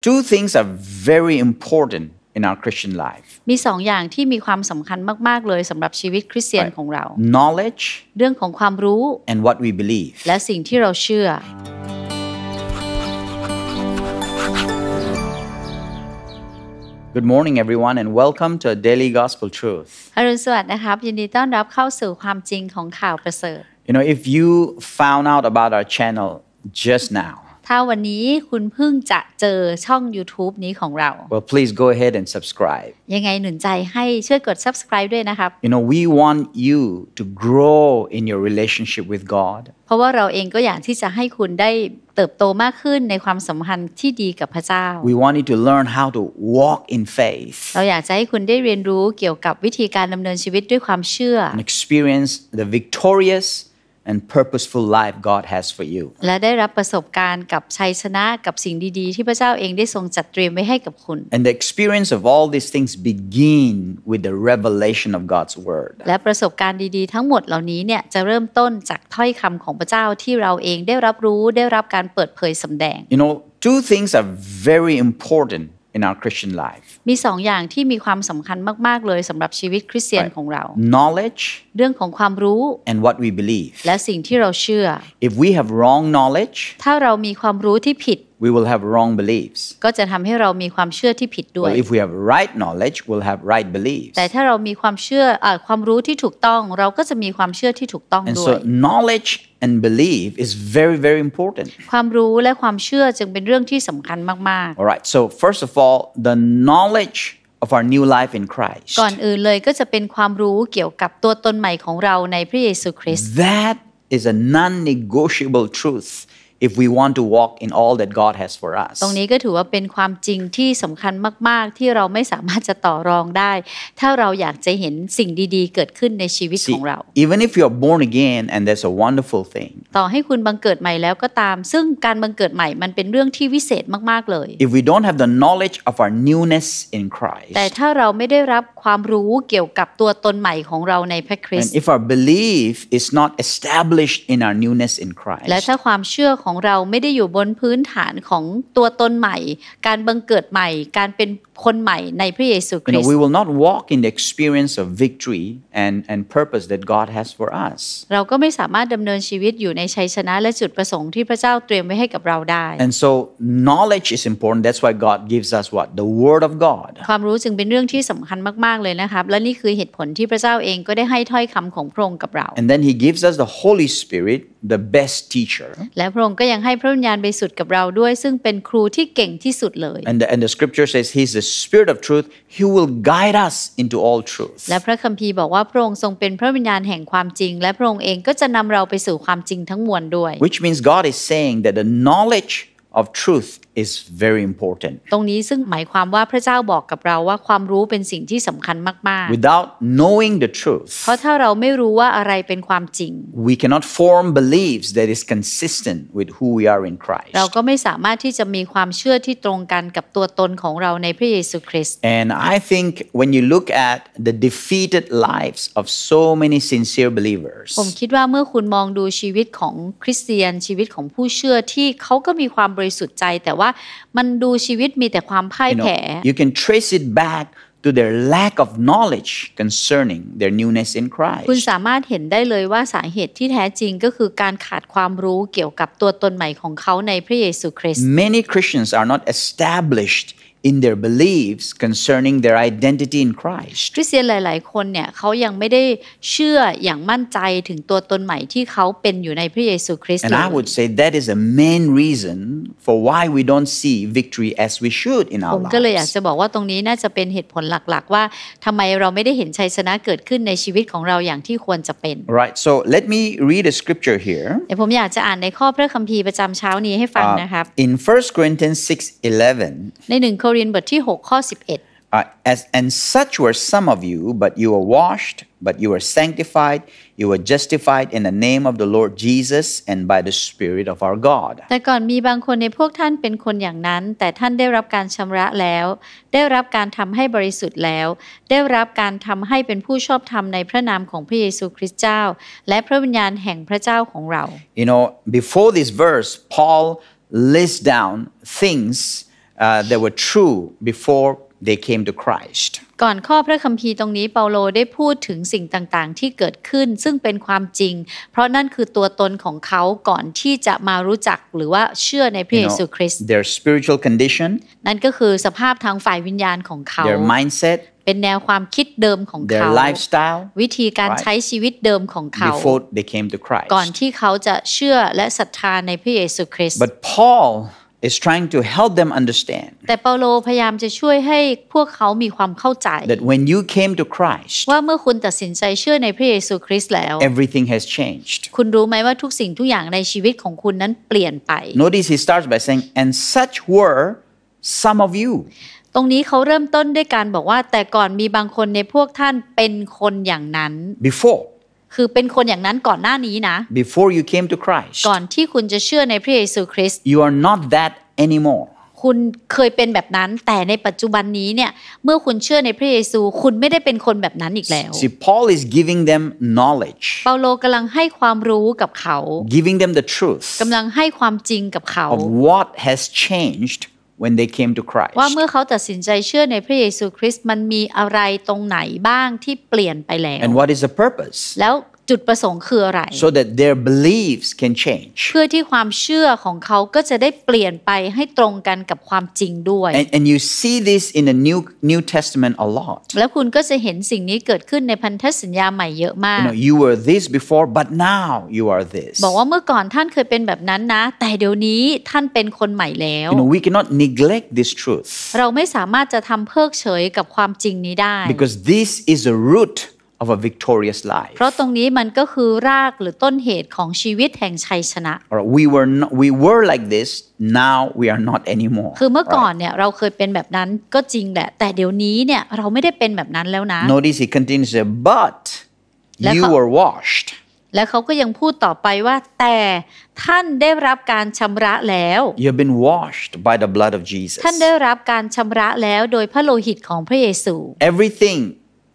Two things are very important in our Christian life มีสองอย่างที่มีความสำคัญมากๆเลยสำหรับชีวิตคริสเตียนของเรา knowledge เรื่องของความรู้ and what we believe. และสิ่งที่เราเชื่อ Good morning, everyone, and welcome to Daily Gospel Truth. อรุณสวัสดิ์นะครับ ยินดีต้อนรับเข้าสู่ความจริงของข่าวประเสริฐ You know, if you found out about our channel just now, ถ้าวันนี้คุณเพิ่งจะเจอช่อง YouTube นี้ของเรา well, please go ahead and subscribe. ยังไงหนุนใจให้ช่วยกด subscribe ด้วยนะครับ You know, we want you to grow in your relationship with God. เพราะว่าเราเองก็อยากที่จะให้คุณได้เติบโตมากขึ้นในความสัมพันธ์ที่ดีกับพระเจ้า We want you to learn how to walk in faith เราอยากจะให้คุณได้เรียนรู้เกี่ยวกับวิธีการดำเนินชีวิตด้วยความเชื่อ and experience the victorious and purposeful life God has for you. และได้รับประสบการณ์กับชัยชนะกับสิ่งดีๆ ที่พระเจ้าเองได้ทรงจัดเตรียมไว้ให้กับคุณ And the experience of all these things begin with the revelation of God's word. และประสบการณ์ดีๆ ทั้งหมดเหล่านี้เนี่ยจะเริ่มต้นจากถ้อยคำของพระเจ้าที่เราเองได้รับรู้ได้รับการเปิดเผยสำแดง You know, two things are very important in our Christian life มีสองอย่างที่มีความสำคัญมากๆเลยสำหรับชีวิตคริสเตียนของเรา knowledge เรื่องของความรู้ and what we believe. และสิ่งที่เราเชื่อ If we have wrong knowledge, ถ้าเรามีความรู้ที่ผิด we will have wrong beliefs. ก็จะทำให้เรามีความเชื่อที่ผิดด้วย Well, if we have right knowledge, we'll have right beliefs. แต่ถ้าเรามีความเชื่ออาความรู้ที่ถูกต้อง เราก็จะมีความเชื่อที่ถูกต้อง And ด้วย so, knowledge and belief is very, very important. ความรู้และความเชื่อจึงเป็นเรื่องที่สำคัญมาก All right. So, first of all, the knowledge of our new life in Christ. ๆ ก่อนอื่นเลยก็จะเป็นความรู้เกี่ยวกับตัวตนใหม่ของเราในพระเยซูคริสต์ That is a non negotiable truth If we want to walk in all that God has for us. ตรงนี้ก็ถือว่าเป็นความจริงที่สำคัญมาก ๆ ที่เราไม่สามารถจะต่อรองได้ ถ้าเราอยากจะเห็นสิ่งดี ๆ เกิดขึ้นในชีวิตข See, องเรา even if you're born again, and that's a wonderful thing, ต่อให้คุณบังเกิดใหม่แล้วก็ตาม ซึ่งการบังเกิดใหม่มันเป็นเรื่องที่วิเศษมาก ๆ เลย if we don't have the knowledge of our newness in แต่ Christ, ถ้าเราไม่ได้รับความรู้เกี่ยวกับตัวตนใหม่ของเราในพระคริส and ต์ if our belief is not established in our newness in และ Christ, ถ้าความเชื่อของเราไม่ได้อยู่บนพื้นฐานของตัวตนใหม่ การบังเกิดใหม่ การเป็น คนใหม่ในพระเยซูค you ริ know, สต์ we will not walk in the experience of victory and, and purpose that God has for us. เราก็ไม่สามารถดำเนินชีวิตอยู่ในชัยชนะและจุดประสงค์ที่พระเจ้าเตรียมไว้ให้กับเราได้ And so, knowledge is important. That's why God gives us what? The Word of God. ความรู้จึงเป็นเรื่องที่สำคัญมากๆเลยนะครับ และนี่คือเหตุผลที่พระเจ้าเองก็ได้ให้ถ้อยคำของพระองค์กับเรา And then He gives us the Holy Spirit, the best teacher. และพระองค์ก็ยังให้พระวิญญาณบริสุทธิ์กับเราด้วย ซึ่งเป็นครูที่เก่งที่สุดเลย And the, and the scripture says He's the Spirit of truth. He will guide us into all truth. และพระคัมภีร์บอกว่าพระองค์ทรงเป็นพระวิญญาณแห่งความจริง และพระองค์เองก็จะนำเราไปสู่ความจริงทั้งมวลด้วย Which means God is saying that the knowledge of truth is very important. ตรงนี้ซึ่งหมายความว่าพระเจ้าบอกกับเราว่าความรู้เป็นสิ่งที่สำคัญมาก Without knowing the ๆ truth, เพราะถ้าเราไม่รู้ว่าอะไรเป็นความจริง we cannot form beliefs that is consistent with who we are in Christ. เราก็ไม่สามารถที่จะมีความเชื่อที่ตรงกันกับตัวตนของเราในพระเยซูคริสต์ And I think when you look at the defeated lives of so many sincere believers, ผมคิดว่าเมื่อคุณมองดูชีวิตของคริสเตียนชีวิตของผู้เชื่อที่เขาก็มีความบริสุทธิ์ใจแต่ว่ามันดูชีวิตมีแต่ความพ่าย you แพ้ know, you can trace it back to their lack of knowledge concerning their newness in คุณ Christ. สามารถเห็นได้เลยว่าสาเหตุที่แท้จริงก็คือการขาดความรู้เกี่ยวกับตัวตนใหม่ของเขาในพระเยซูคริสต์ Many Christians are not established in their beliefs concerning their identity in Christ. คริสเตียนหลาย ๆ คนเนี่ยเขายังไม่ได้เชื่ออย่างมั่นใจถึงตัวตนใหม่ที่เขาเป็นอยู่ในพระเยซูคริสต์ And เล I ย would say that is the main reason for why we don't see victory as we should in ผ our มก็เลยอยาก lives. จะบอกว่าตรงนี้น่าจะเป็นเหตุผลหลัก ๆ ว่าทำไมเราไม่ได้เห็นชัยชนะเกิดขึ้นในชีวิตของเราอย่างที่ควรจะเป็น Right, so let me read a scripture here. เดี๋ยวผมอยากจะอ่านในข้อพระคัมภีร์ประจำเช้านี้ให้ฟัง Uh, นะครับ in 1 Corinthians 6:11, ในหนึ่งโครินธ์บทที่ 6 ข้อ 11 Uh, as, and such were some of you, but you were washed, but you were sanctified, you were justified in the name of the Lord Jesus and by the Spirit of our God. แต่ก่อนมีบางคนในพวกท่านเป็นคนอย่างนั้น แต่ท่านได้รับการชำระแล้ว ได้รับการทำให้บริสุทธิ์แล้ว ได้รับการทำให้เป็นผู้ชอบธรรมในพระนามของพระเยซูคริสต์เจ้า และพระวิญญาณแห่งพระเจ้าของเรา You know, before this verse, Paul lists down things uh, that were true before they came to Christ. ก่อนข้อพระคัมภีร์ตรงนี้เปาโลได้พูดถึงสิ่งต่างๆ ที่เกิดขึ้นซึ่งเป็นความจริง เพราะนั่นคือตัวตนของเขาก่อนที่จะมารู้จักหรือว่าเชื่อในพระ You เย know, ซูคริสต์ their spiritual condition, นั่นก็คือสภาพทางฝ่ายวิญญาณของเขา their mindset, เป็นแนวความคิดเดิมของ their เขา lifestyle วิธีการ right? ใช้ชีวิตเดิมของเขา before they came to ก่อน Christ. ที่เขาจะเชื่อและศรัทธาในพระเยซูคริสต์ But Paul is trying to help them understand แต่เปาโลพยายามจะช่วยให้พวกเขามีความเข้าใจ that when you came to Christ, ว่าเมื่อคุณตัดสินใจเชื่อในพระเยซูคริสต์แล้ว everything has changed. คุณรู้ไหมว่าทุกสิ่งทุกอย่างในชีวิตของคุณนั้นเปลี่ยนไป Notice he starts by saying, and such were some of you. ตรงนี้เขาเริ่มต้นด้วยการบอกว่าแต่ก่อนมีบางคนในพวกท่านเป็นคนอย่างนั้น Before, คือเป็นคนอย่างนั้นก่อนหน้านี้นะ before you came to Christ, ก่อนที่คุณจะเชื่อในพระเยซูคริสต์ you are not that anymore. คุณเคยเป็นแบบนั้นแต่ในปัจจุบันนี้เนี่ยเมื่อคุณเชื่อในพระเยซู คุณไม่ได้เป็นคนแบบนั้นอีกแล้ว See, Paul is giving them knowledge, เปาโลกำลังให้ความรู้กับเขา giving them the truth กำลังให้ความจริงกับเขา of what has changed when they came to ว่า Christ. เมื่อเขาตัดสินใจเชื่อในพระเยซูคริสต์มันมีอะไรตรงไหนบ้างที่เปลี่ยนไปแล้ว And what is the purpose? แล้ว จุดประสงค์คืออะไร So that their beliefs can change. เพื่อที่ความเชื่อของเขาก็จะได้เปลี่ยนไปให้ตรงกันกับความจริงด้วย And, and you see this in the New, New Testament a lot. แล้วคุณก็จะเห็นสิ่งนี้เกิดขึ้นในพันธสัญญาใหม่เยอะมาก You know, you were this before, but now you are this. บอกว่าเมื่อก่อนท่านเคยเป็นแบบนั้นนะ แต่เดี๋ยวนี้ท่านเป็นคนใหม่แล้ว You know, we cannot neglect this truth เราไม่สามารถจะทำเพิกเฉยกับความจริงนี้ได้ because this is the root of a victorious life. เพราะตรงนี้มันก็คือรากหรือต้นเหตุของชีวิตแห่งชัยชนะ All right, we were not, we were like this. Now we are not anymore. คือเมื่อก่อน right? เนี่ยเราเคยเป็นแบบนั้นก็จริงแหละ แต่เดี๋ยวนี้เนี่ยเราไม่ได้เป็นแบบนั้นแล้วนะ Notice he continues to say, but Let you her- were washed. และเขาก็ยังพูดต่อไปว่า แต่ท่านได้รับการชำระแล้ว You have been washed by the blood of Jesus. ท่านได้รับการชำระแล้วโดยพระโลหิตของพระเยซู Everything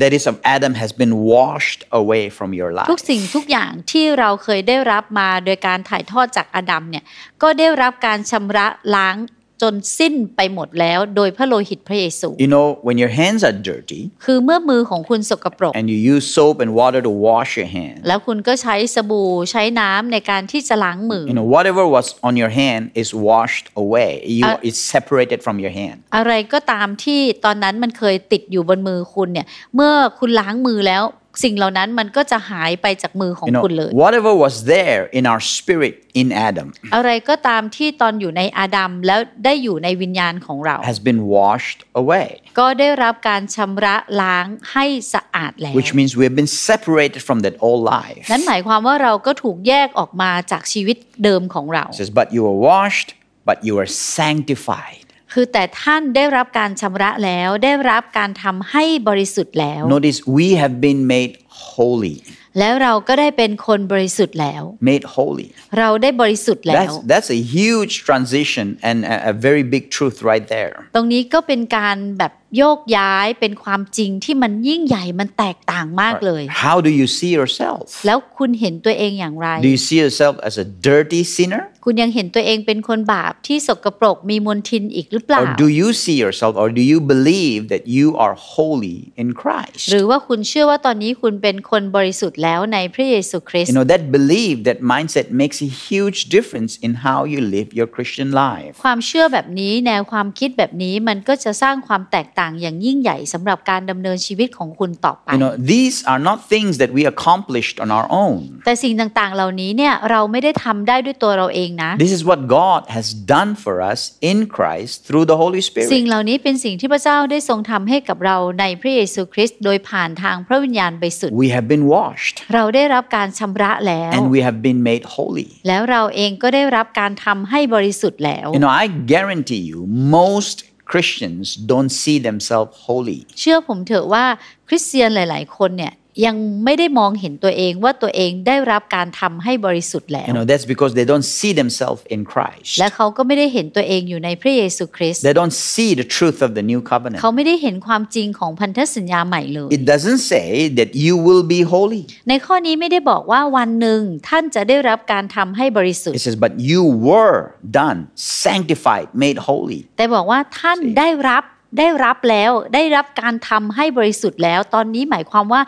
that is of Adam has been washed away from your ทุก life. สิ่งทุกอย่างที่เราเคยได้รับมาโดยการถ่ายทอดจากอาดัมเนี่ยก็ได้รับการชำระล้าง จนสิ้นไปหมดแล้วโดยพระโลหิตพระเยซู You know, when your hands are dirty คือเมื่อมือของคุณสกปรก and you use soap and water to wash your hands, แล้วคุณก็ใช้สบู่ใช้น้ำในการที่จะล้างมือ you know, whatever was on your hand is washed away. You, Uh, it's separated from your hand. อะไรก็ตามที่ตอนนั้นมันเคยติดอยู่บนมือคุณเนี่ยเมื่อคุณล้างมือแล้ว สิ่งเหล่านั้นมันก็จะหายไปจากมือของ You know, คุณเลย whatever was there in our spirit in Adam อะไรก็ตามที่ตอนอยู่ในอาดัมแล้วได้อยู่ในวิญญาณของเรา has been washed away, ก็ได้รับการชำระล้างให้สะอาดแล้ว which means we have been separated from that old life. นั้นหมายความว่าเราก็ถูกแยกออกมาจากชีวิตเดิมของเรา It says, but you were washed, but you are sanctified. คือแต่ท่านได้รับการชำระแล้วได้รับการทำให้บริสุทธิ์แล้ว Notice we have been made holy. แล้วเราก็ได้เป็นคนบริสุทธิ์แล้ว Made holy. เราได้บริสุทธิ์แล้ว That's, that's a huge transition and a, a very big truth right there. ตรงนี้ก็เป็นการแบบโยกย้ายเป็นความจริงที่มันยิ่งใหญ่มันแตกต่างมากเลย How do you see yourself? แล้วคุณเห็นตัวเองอย่างไร Do you see yourself as a dirty sinner? คุณยังเห็นตัวเองเป็นคนบาปที่สกปรกมีมลทินอีกหรือเปล่า Or do you see yourself, or do you believe that you are holy in Christ? หรือว่าคุณเชื่อว่าตอนนี้คุณเป็นคนบริสุทธิ์แล้วในพระเยซูคริส You ต์ know, that belief, that mindset makes a huge difference in how you live your Christian life. ความเชื่อแบบนี้แนวความคิดแบบนี้มันก็จะสร้างความแตกต่างอย่างยิ่งใหญ่สำหรับการดำเนินชีวิตของคุณต่อไป You know, these are not things that we accomplished on our own. แต่สิ่งต่างๆ เหล่านี้เนี่ยเราไม่ได้ทำได้ด้วยตัวเราเองนะ This is what God has done for us in Christ through the Holy สิ่ง Spirit. เหล่านี้เป็นสิ่งที่พระเจ้าได้ทรงทำให้กับเราในพระเยซูคริสต์โดยผ่านทางพระวิญญาณบริสุทธิ์ We have been washed เราได้รับการชำระแล้ว and we have been made holy. แล้วเราเองก็ได้รับการทำให้บริสุทธิ์แล้ว You know, I guarantee you, most Christians don't see themselves holy. เชื่อผมเถอะว่าคริสเตียนหลาย ๆ คนเนี่ย ยังไม่ได้มองเห็นตัวเองว่าตัวเองได้รับการทำให้บริสุทธิ์แล้ว You know, that's because they don't see themselves in Christ. และเขาก็ไม่ได้เห็นตัวเองอยู่ในพระเยซูคริสต์ They don't see the truth of the new covenant. เขาไม่ได้เห็นความจริงของพันธสัญญาใหม่เลย It doesn't say that you will be holy. ในข้อนี้ไม่ได้บอกว่าวันหนึ่งท่านจะได้รับการทำให้บริสุท It ธิ์ says, but you were done, sanctified, made holy. แต่บอกว่าท่านได้รับ ได้รับแล้วได้รับการทำให้บริสุทธิ์แล้ว ตอนนี้หมายความว่า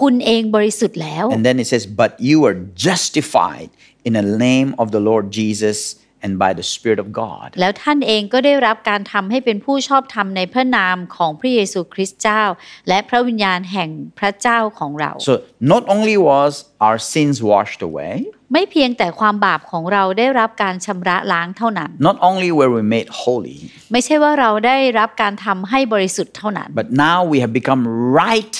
คุณเองบริสุทธิ์แล้ว And then it says, but you are justified in the name of the Lord Jesus and by the Spirit of God. แล้วท่านเองก็ได้รับการทำให้เป็นผู้ชอบธรรมในพระนามของพระเยซูคริสต์เจ้า และพระวิญญาณแห่งพระเจ้าของเรา So not only was our sins washed away, ไม่เพียงแต่ความบาปของเราได้รับการชำระล้างเท่านั้น not only were we made holy, ไม่ใช่ว่าเราได้รับการทำให้บริสุทธิ์เท่านั้น but now we have become right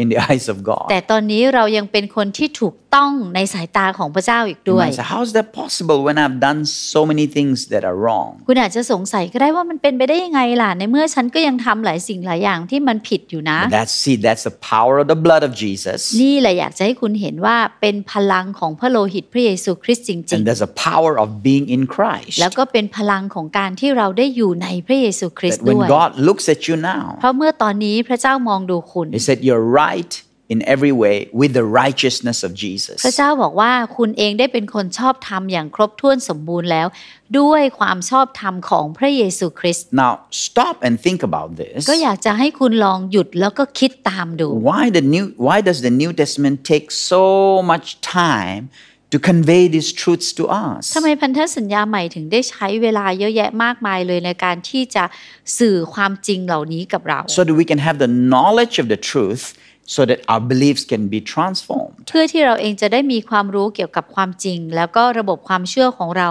in the eyes of God. แต่ตอนนี้เรายังเป็นคนที่ถูกต้องในสายตาของพระเจ้าอีก You ด้วย might say, how is that possible when I've done so many things that are wrong? คุณอาจจะสงสัยก็ได้ว่ามันเป็นไปได้ยังไงล่ะในเมื่อฉันก็ยังทำหลายสิ่งหลายอย่างที่มันผิดอยู่นะ But that's see, that's the power of the blood of Jesus. นี่แหละอยากจะให้คุณเห็นว่าเป็นพลังของพระโลหิตพระเยซูคริสต์จริง And there's a power of being in Christ. ๆแล้วก็เป็นพลังของการที่เราได้อยู่ในพระเยซูคริส That ต์ด้วย when God looks at you now, เพราะเมื่อตอนนี้พระเจ้ามองดูคุณ He said, You're right in every way with the righteousness of Jesus. พระเจ้าบอกว่าคุณเองได้เป็นคนชอบธรรมอย่างครบถ้วนสมบูรณ์แล้ว ด้วยความชอบธรรมของพระเยซูคริสต์ Now, stop and think about this. ก็อยากจะให้คุณลองหยุดแล้วก็คิดตามดู Why the new why does the New Testament take so much time to convey these truths to us? ทำไมพันธสัญญาใหม่ถึงได้ใช้เวลาเยอะแยะมากมายเลยในการที่จะสื่อความจริงเหล่านี้กับเรา So that we can have the knowledge of the truth so that our beliefs can be transformed. เพื่อที่เราเองจะได้มีความรู้เกี่ยวกับความจริง แล้วก็ระบบความเชื่อของเรา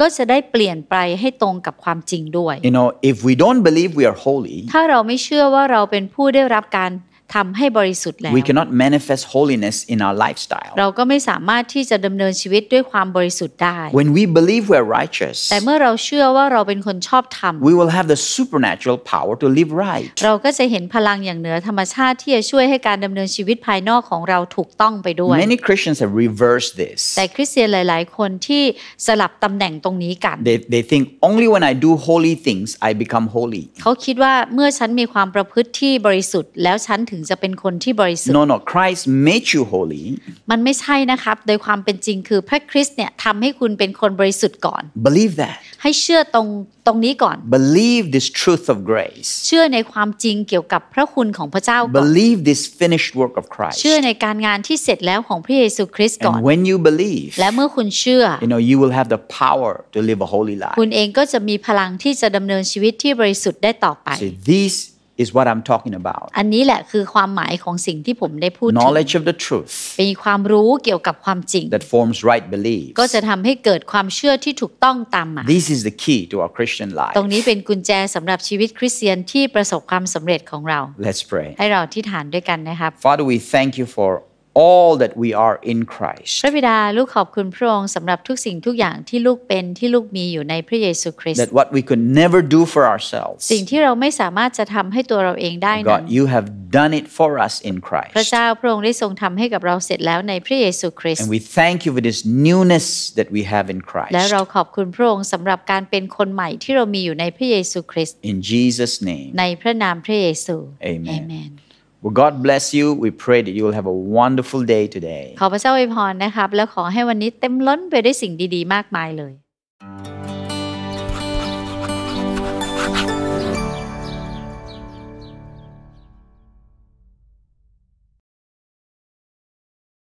ก็จะได้เปลี่ยนไปให้ตรงกับความจริงด้วย You know, if we don't believe we are holy, ถ้าเราไม่เชื่อว่าเราเป็นผู้ได้รับการ ทำให้บริสุทธิ์แล้ว we cannot manifest holiness in our lifestyle. เราก็ไม่สามารถที่จะดำเนินชีวิตด้วยความบริสุทธิ์ได้ When we believe we are righteous, แต่เมื่อเราเชื่อว่าเราเป็นคนชอบธรรม we will have the supernatural power to live right. เราก็จะเห็นพลังอย่างเหนือธรรมชาติที่จะช่วยให้การดำเนินชีวิตภายนอกของเราถูกต้องไปด้วย Many Christians have reversed this. แต่คริสเตียนหลาย ๆ คนที่สลับตำแหน่งตรงนี้กัน They, they think only when I do holy things, I become holy. เขาคิดว่าเมื่อฉันมีความประพฤติที่บริสุทธิ์แล้วฉันถึงจะเป็นคนที่บริสุทธิ์ No, no, Christ made you holy. มันไม่ใช่นะครับ โดยความเป็นจริงคือพระคริสต์เนี่ยทำให้คุณเป็นคนบริสุทธิ์ก่อน Believe that. ให้เชื่อตรงตรงนี้ก่อน Believe this truth of grace. เชื่อในความจริงเกี่ยวกับพระคุณของพระเจ้าก่อน Believe this finished work of Christ. เชื่อในการงานที่เสร็จแล้วของพระเยซูคริสต์ก่อน And when you believe, และเมื่อคุณเชื่อ you know, you will have the power to live a holy life. คุณเองก็จะมีพลังที่จะดำเนินชีวิตที่บริสุทธิ์ได้ต่อไป See, this is what I'm talking about. อันนี้แหละคือความหมายของสิ่งที่ผมได้พูดถึง Knowledge of the truth เป็นความรู้เกี่ยวกับความจริง that forms right beliefs. ก็จะทำให้เกิดความเชื่อที่ถูกต้องตามมา This is the key to our Christian ตรง life. นี้เป็นกุญแจสำหรับชีวิตคริสเตียนที่ประสบความสำเร็จของเรา Let's pray. ให้เราที่ฐานด้วยกันนะครับ Father, we thank you for all that we are in Christ. พระบิดาลูกขอบคุณพระองค์สำหรับทุกสิ่งทุกอย่างที่ลูกเป็นที่ลูกมีอยู่ในพระเยซูคริสต์ That what we could never do for ourselves, สิ่งที่เราไม่สามารถจะทำให้ตัวเราเองได้นั้น God, you have done it for us in พระ Christ. เจ้าพระองค์ได้ทรงทำให้กับเราเสร็จแล้วในพระเยซูคริสต์ And we thank you for this newness that we have in และ Christ. เราขอบคุณพระองค์สำหรับการเป็นคนใหม่ที่เรามีอยู่ในพระเยซูคริสต์ In Jesus' name. ในพระนามพระเยซู Amen. เมน Well, God bless you. We pray that you will have a wonderful day today. ขอพระเจ้าอวยพรนะครับ แล้วขอให้วันนี้เต็มล้นไปด้วยสิ่งดีๆ มากมายเลย